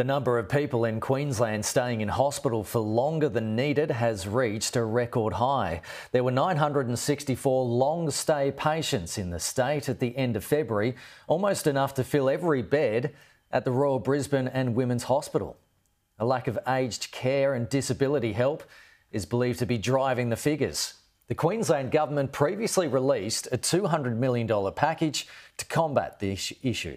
The number of people in Queensland staying in hospital for longer than needed has reached a record high. There were 964 long stay patients in the state at the end of February, almost enough to fill every bed at the Royal Brisbane and Women's Hospital. A lack of aged care and disability help is believed to be driving the figures. The Queensland Government previously released a $200 million package to combat the issue.